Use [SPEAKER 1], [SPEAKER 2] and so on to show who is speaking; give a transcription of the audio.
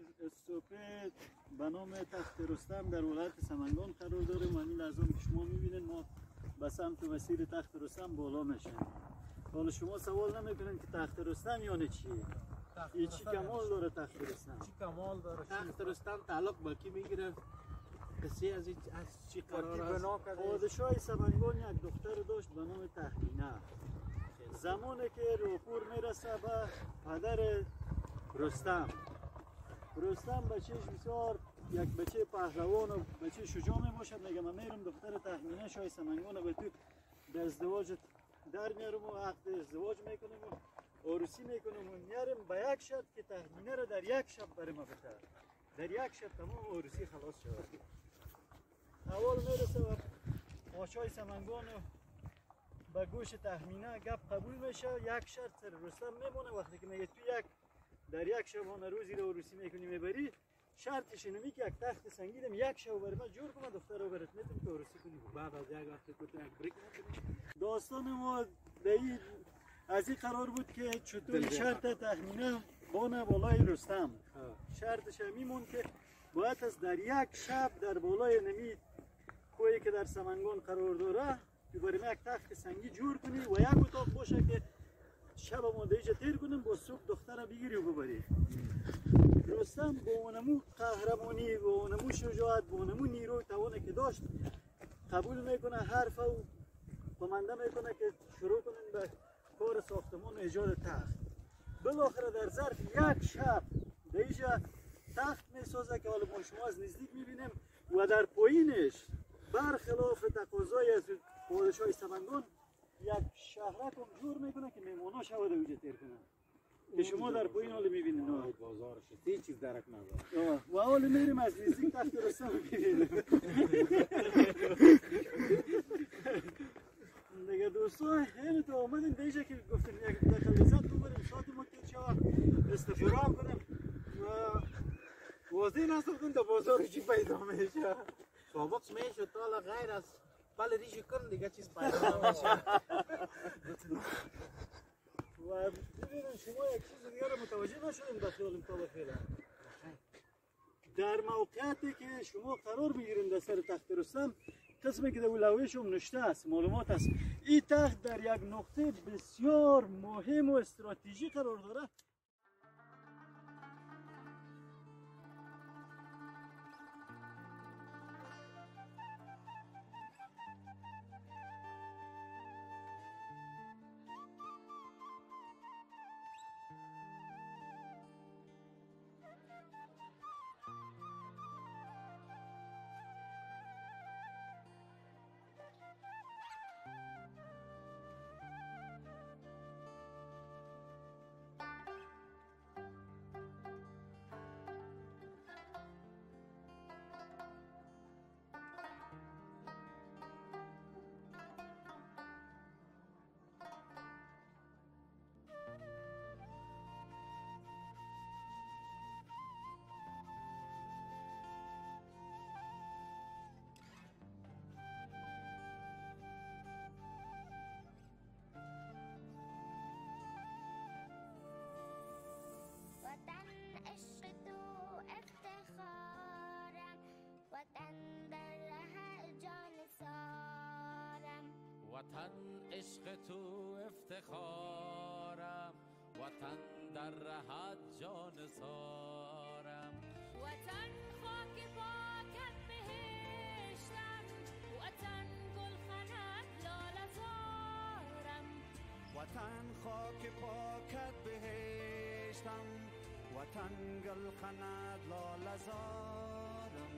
[SPEAKER 1] در استوپه به نام تخت رستم در ولایت سمنگان قرار داریم و این لحظه که شما می‌بینید ما به سمت مسیر تخت رستم بالا میشیم. حالا شما سوال نمی‌کنین که تخت رستم یعنی چی؟ این چی کمال داره تخت رستم؟
[SPEAKER 2] چی کمال داره؟
[SPEAKER 3] تخت رستم تعلق با کی می‌گیره؟ کسی از از چی قرار است؟
[SPEAKER 1] پادشاه سمنگان یک دختر داشت به نام تهمینه زمانی که روپور می‌رسه به پدر رستم. رستم بچهش بسیار یک بچه پهلوان و بچه شجاع می باشد میگه من میرم دختر تهمینه شاه سمنگان به تو به ازدواج در میارم و عقد ازدواج می‌کنیم و عروسی می‌کنیم و میارم به یک شب که تهمینه رو در یک شب برای ما در یک شب تمام عروسی خلاص شود. اول می‌رسه و پاشای سمنگان و به گوش تخمینه گپ قبول میشه. یک شرط سر رستم میمونه. وقتی که میگه تو یک در یک شبانه روزی رو عروسی می‌کنی می‌بری شرطش اینه که یک تخت سنگینم یک شب برای جور کنم دختر رو برات می‌تونی که عروسی کنی
[SPEAKER 3] بعد از یک وقت تو یک بریک نکنی
[SPEAKER 1] داستان ما در این- از این قرار بود که چطور. شرط تخمینه بانه بالای رستم. شرطش میمون که باید از در یک شب در بالای نمی کوی که در سمنگان قرار داره تو بریم یک تخت سنگی جور کنی و یک اتاق باشه که شب ما دیجا تیر کنیم با صبح دختر بگیری و ببری. رستم با اونمو قهرمانی با اونمو شجاعت با اونمو نیروی توانه که داشت. قبول می‌کنه حرف و کمانده می‌کنه که شروع کنیم به کار ساختمان ایجاد تخت. بالاخره در ظرف یک شب دیجا تخت می‌سازه که حالا ما شما از نزدیک می‌بینیم و در پایینش برخلاف تقاضای از پادشاه سمنگان یک شهرک هم جور می‌کنه که میمونا شود اوجه تیر کنن که شما در پایین حالا می‌بینید.
[SPEAKER 3] بازارش هیچ چیز درک نداره.
[SPEAKER 1] و حالا میریم از نزدیک تخت رستم می‌بینیم. دیگه دوستان خیلی تو آمدیم به اینجا که گفتیم یک دقیقه لذت ببریم ساعت ما که چهار استفراغ کنیم. و
[SPEAKER 2] واضح نصر کن در بازار چی پیدا میشه.
[SPEAKER 3] سابق میشه تا حالا غیر از بله ریشی کن دیگه چیز پیدا نمیشه
[SPEAKER 1] و ببینید شما یک چیز دیگه رو متوجه نشدیم در خیال تا بخیره در موقعیتی که شما قرار بگیرین در سر تخت رستم قسمی که در اولویش هم نشته است معلومات است این تخت در یک نقطه بسیار مهم و استراتژی قرار داره
[SPEAKER 4] وطن عشق تو افتخارم. وطن در رهت جان سارم.
[SPEAKER 5] وطن خاک پاکت بهشتم. وطن گل خند لاله زارم
[SPEAKER 6] وطن خاک پاکت بهشتم. وطن گل خند لاله زارم